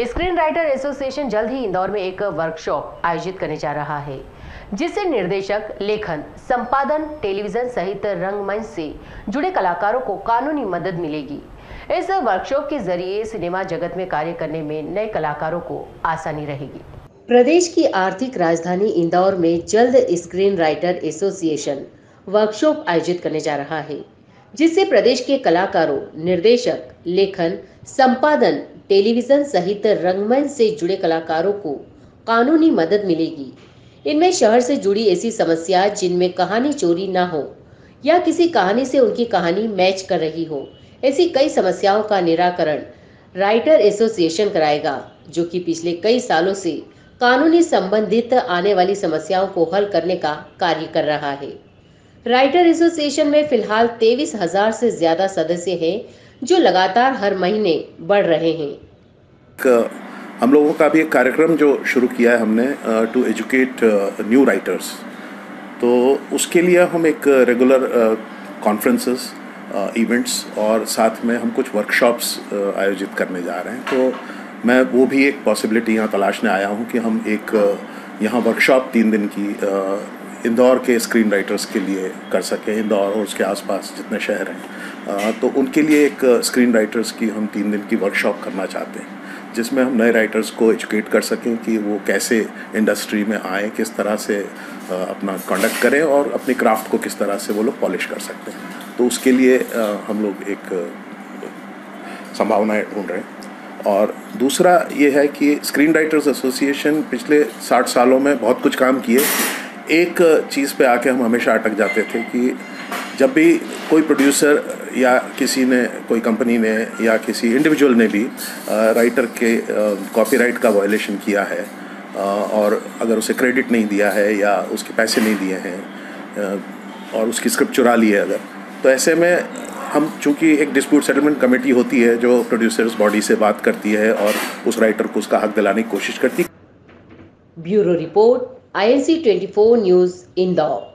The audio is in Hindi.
स्क्रीन राइटर एसोसिएशन जल्द ही इंदौर में एक वर्कशॉप आयोजित करने जा रहा है, जिससे निर्देशक, लेखन, संपादन, टेलीविज़न सहित रंगमंच से जुड़े कलाकारों को कानूनी मदद मिलेगी। इस वर्कशॉप के ज़रिए सिनेमा जगत में कार्य करने में नए कलाकारों को आसानी रहेगी। प्रदेश की आर्थिक राजधानी इंदौर में जल्द स्क्रीन राइटर एसोसिएशन वर्कशॉप आयोजित करने जा रहा है, जिससे प्रदेश के कलाकारों, निर्देशक, लेखन, संपादन टेलीविज़न सहित रंगमंच से जुड़े कलाकारों को कानूनी मदद मिलेगी। इनमें शहर से जुड़ी ऐसी समस्या जिनमें कहानी चोरी ना हो या किसी कहानी से उनकी कहानी मैच कर रही हो, ऐसी कई समस्याओं का निराकरण राइटर एसोसिएशन कराएगा, जो कि पिछले कई सालों से कानूनी संबंधित आने वाली समस्याओं को हल करने का कार्य कर रहा है। राइटर एसोसिएशन में फ़िलहाल तेईस हज़ार से ज़्यादा सदस्य हैं जो लगातार हर महीने बढ़ रहे हैं। हम लोगों का भी एक कार्यक्रम जो शुरू किया है हमने टू एजुकेट न्यू राइटर्स तो उसके लिए हम एक रेगुलर कॉन्फ्रेंसेस इवेंट्स और साथ में हम कुछ वर्कशॉप्स आयोजित करने जा रहे हैं। तो मैं वो भी एक पॉसिबिलिटी यहाँ तलाशने आया हूँ कि हम एक यहाँ वर्कशॉप तीन दिन की इंदौर के स्क्रीन राइटर्स के लिए कर सकें, इंदौर और उसके आसपास जितने शहर हैं। तो उनके लिए एक स्क्रीन राइटर्स की हम तीन दिन की वर्कशॉप करना चाहते हैं, जिसमें हम नए राइटर्स को एजुकेट कर सकें कि वो कैसे इंडस्ट्री में आए, किस तरह से अपना कंडक्ट करें और अपनी क्राफ्ट को किस तरह से वो लोग पॉलिश कर सकते हैं। तो उसके लिए हम लोग एक संभावनाएँ ढूंढ रहे हैं। और दूसरा ये है कि स्क्रीन राइटर्स एसोसिएशन पिछले साठ सालों में बहुत कुछ काम किए। एक चीज़ पे आके हम हमेशा अटक जाते थे कि जब भी कोई प्रोड्यूसर या किसी ने, कोई कंपनी ने या किसी इंडिविजुअल ने भी राइटर के कॉपीराइट का वायलेशन किया है और अगर उसे क्रेडिट नहीं दिया है या उसके पैसे नहीं दिए हैं और उसकी स्क्रिप्ट चुरा ली है अगर तो ऐसे में हम चूँकि एक डिस्प्यूट सेटलमेंट कमेटी होती है जो प्रोड्यूसर्स बॉडी से बात करती है और उस राइटर को उसका हक दिलाने की कोशिश करती है। Bureau report I N C twenty four news, Indore.